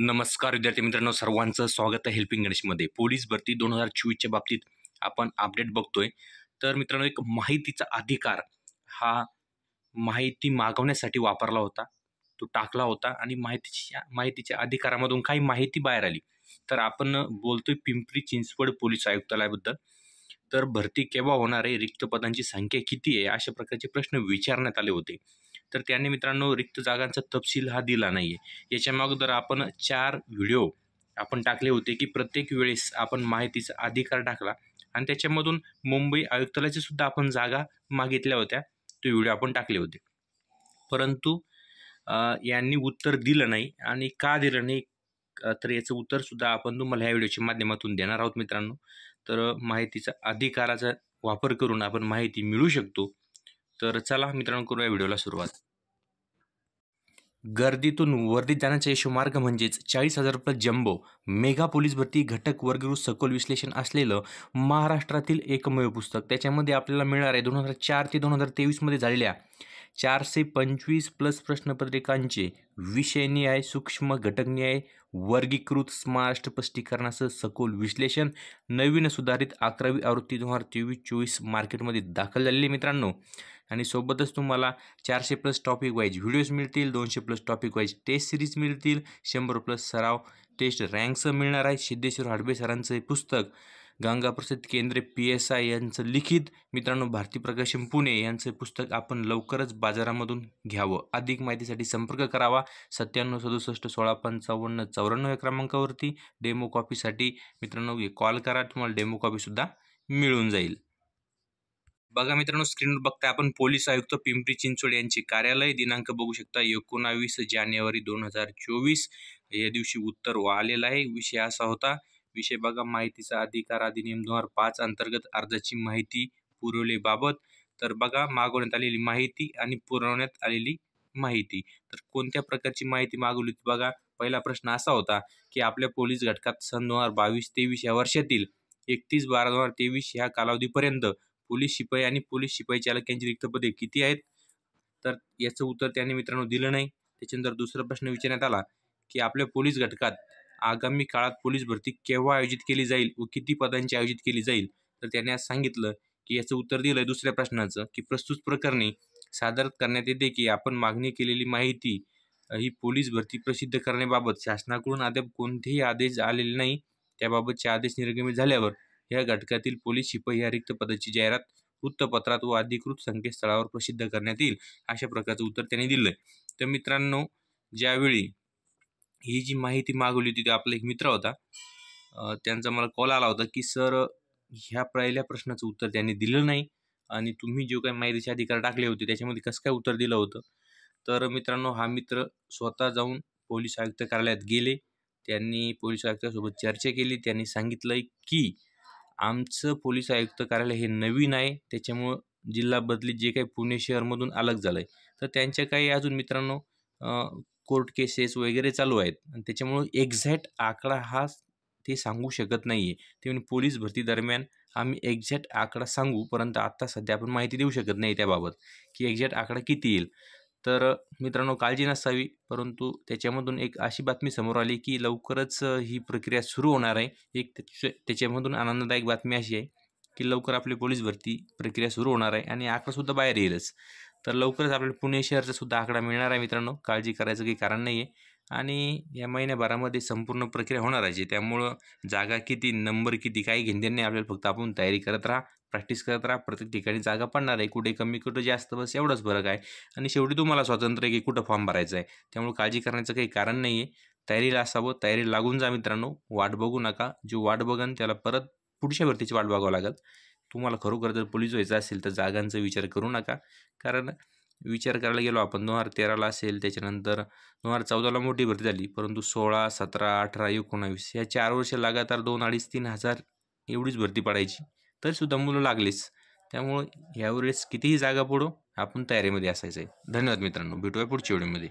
नमस्कार विद्यार्थी मित्रांनो. सर्वांचं स्वागत आहे हेल्पिंग गणेशमध्ये पोलीस भरती दोन हजार चोवीसच्या बाबतीत आपण अपडेट बघतोय. तर मित्रांनो एक माहितीचा अधिकार हा माहिती मागवण्यासाठी वापरला होता. तो टाकला होता आणि माहितीच्या माहितीच्या अधिकारामधून काही माहिती बाहेर आली. तर आपण बोलतोय पिंपरी चिंचवड पोलीस आयुक्तालयाबद्दल. तर भरती केव्हा होणार आहे? रिक्त पदांची संख्या किती आहे? अशा प्रकारचे प्रश्न विचारण्यात आले होते. तर त्यांनी मित्रांनो रिक्त जागांचा तपशील हा दिला नाही आहे याच्या अगोदर आपण चार व्हिडिओ आपण टाकले होते की प्रत्येक वेळेस आपण माहितीचा अधिकार टाकला आणि त्याच्यामधून मुंबई आयुक्तालयाच्या सुद्धा आपण जागा मागितल्या होत्या तो व्हिडिओ आपण टाकले होते. परंतु यांनी उत्तर दिलं नाही आणि का दिलं नाही तर याचं उत्तरसुद्धा आपण तुम्हाला ह्या व्हिडिओच्या माध्यमातून देणार आहोत मित्रांनो. तर माहितीचा अधिकाराचा वापर करून आपण माहिती मिळू शकतो. तर चला मित्रांनो करूया व्हिडिओला सुरुवात. गर्दीतून वर्दीत जाण्याचा यशोमार्ग म्हणजेच चाळीस हजार रुपये जम्बो. मेगा पोलीस भरती घटक वर्गीकृत सखोल विश्लेषण असलेलं महाराष्ट्रातील एकमेव पुस्तक. त्याच्यामध्ये आपल्याला मिळणार आहे दोन हजार चार ते दोन हजार तेवीसमध्ये झालेल्या चारशे पंचवीस प्लस प्रश्नपत्रिकांचे विषयनिहाय सूक्ष्म घटकन्याय वर्गीकृत स्मार्ट स्पष्टीकरणाचं सखोल विश्लेषण नवीन सुधारित अकरावी आवृत्ती दोन हजार तेवीस चोवीस मार्केटमध्ये दाखल झालेली मित्रांनो. आणि सोबतच तुम्हाला चारशे प्लस टॉपिक वाईज व्हिडिओज मिळतील दोनशे plus topic wise test series मिळतील शंभर प्लस सराव टेस्ट रँकसह मिळणार आहे सिद्धेश्वर हाडबे सरांचं पुस्तक. गंगा प्रसिद्ध केंद्रे पी एस आय यांचं लिखित. मित्रांनो भारती प्रकाशन पुणे यांचं पुस्तक आपण लवकरच बाजारामधून घ्यावं. अधिक माहितीसाठी संपर्क करावा. सत्त्याण्णव सदुसष्ट सोळा पंचावन्न चौऱ्याण्णव या क्रमांकावरती डेमो कॉपीसाठी मित्रांनो कॉल करा. तुम्हाला डेमो कॉपीसुद्धा मिळून जाईल. बघा मित्रांनो स्क्रीनवर बघताय आपण पोलीस आयुक्त पिंपरी चिंचवड यांचे कार्यालय. दिनांक बघू शकता एकोणावीस जानेवारी दोन हजार चोवीस. या दिवशी उत्तर आलेलं आहे. विषय असा होता विषय बघा. माहितीचा अधिकार अधिनियम दोन हजार पाच अंतर्गत अर्जाची माहिती पुरवलेबाबत तर बघा मागवण्यात आलेली माहिती आणि पुरवण्यात आलेली माहिती. तर कोणत्या प्रकारची माहिती मागवली बघा? पहिला प्रश्न असा होता की आपल्या पोलीस घटकात सन दोन हजार बावीस तेवीस या वर्षातील एकतीस बारा दोन हजार तेवीस ह्या कालावधीपर्यंत पोलीस शिपाई आणि पोलीस शिपाई चालक यांची रिक्त पदे किती आहेत? तर याचं उत्तर त्यांनी मित्रांनो दिलं नाही. त्याच्यानंतर दुसरा प्रश्न विचारण्यात आला की आपल्या पोलीस घटकात आगामी काळात पोलीस भरती केव्हा आयोजित केली जाईल व किती पदांची आयोजित केली जाईल? तर त्यांनी आज सांगितलं की याचं उत्तर दिलं दुसऱ्या प्रश्नाचं की प्रस्तुत प्रकरणी सादर करण्यात येते की आपण मागणी केलेली माहिती ही पोलीस भरती प्रसिद्ध करण्याबाबत शासनाकडून अद्याप कोणतेही आदेश आलेले नाही. त्याबाबतचे आदेश निर्गमित झाल्यावर या घटकातील पोलीस शिपाई या रिक्त पदाची जाहिरात वृत्तपत्रात व अधिकृत संकेतस्थळावर प्रसिद्ध करण्यात येईल अशा प्रकारचं उत्तर त्यांनी दिलं तर मित्रांनो ज्यावेळी ही जी माहिती मागवली होती ती आपला एक मित्र होता. त्यांचा मला कॉल आला होता की सर ह्या पहिल्या प्रश्नाचं उत्तर त्यांनी दिलं नाही आणि तुम्ही जो काही माहितीचे अधिकार टाकले होते त्याच्यामध्ये कसं काय उत्तर दिलं होतं? तर मित्रांनो हा मित्र स्वतः जाऊन पोलीस आयुक्त कार्यालयात गेले. त्यांनी पोलीस आयुक्तासोबत चर्चा केली. त्यांनी सांगितलं की आमचं पोलीस आयुक्त कार्यालय हे नवीन आहे. त्याच्यामुळं जिल्हा बदली जे काही पुणे शहरमधून अलग झालं आहे तर त्यांच्या काही अजून मित्रांनो कोर्ट केसेस वगैरे चालू आहेत. आणि त्याच्यामुळं एक्झॅक्ट आकडा हा ते सांगू शकत नाही आहे ते म्हणजे पोलीस भरती दरम्यान आम्ही एक्झॅक्ट आकडा सांगू परंतु आत्ता सध्या आपण माहिती देऊ शकत नाही त्याबाबत की एक्झॅक्ट आकडा किती येईल. तर मित्रांनो काळजी नसावी परंतु त्याच्यामधून एक अशी बातमी समोर आली की लवकरच ही प्रक्रिया सुरू होणार आहे. एक त्याच्यामधून आनंददायक बातमी अशी आहे की लवकर आपली पोलीस भरती प्रक्रिया सुरू होणार आहे आणि आकडासुद्धा बाहेर येईलच. तर लवकरच आपल्याला पुणे शहरचा सुद्धा आकडा मिळणार आहे मित्रांनो. काळजी करायचं काही कारण नाही आहे आणि या महिन्याभरामध्ये संपूर्ण प्रक्रिया होणार आहे. त्यामुळं जागा किती नंबर किती काही घेणदेण नाही. आपल्याला फक्त आपण तयारी करत राहा प्रॅक्टिस करत राहा. प्रत्येक ठिकाणी जागा पडणार आहे. कुठे कमी कुठं जास्त बस एवढंच फरक आहे. आणि शेवटी तुम्हाला स्वातंत्र्य आहे की कुठं फॉर्म भरायचं आहे. त्यामुळे काळजी करण्याचं काही कारण नाही आहे तयारीला असावं. तयारी लागून जा मित्रांनो. वाट बघू नका. जो वाट बघन त्याला परत पुढच्या भरतीची वाट बघावं लागेल. तुम्हाला खरोखर जर पोलीस व्हायचं असेल तर जागांचा विचार करू नका. कारण विचार करायला गेलो आपण दोन हजार तेराला असेल त्याच्यानंतर दोन हजार चौदाला मोठी भरती झाली. परंतु सोळा सतरा अठरा एकोणावीस या चार वर्ष लगातार दोन अडीच तीन हजार एवढीच भरती पडायची. तरीसुद्धा मुलं लागलीच. त्यामुळं यावेळेस कितीही जागा पडो आपण तयारीमध्ये असायचं आहे. धन्यवाद मित्रांनो. भेटूया पुढच्या व्हिडिओमध्ये.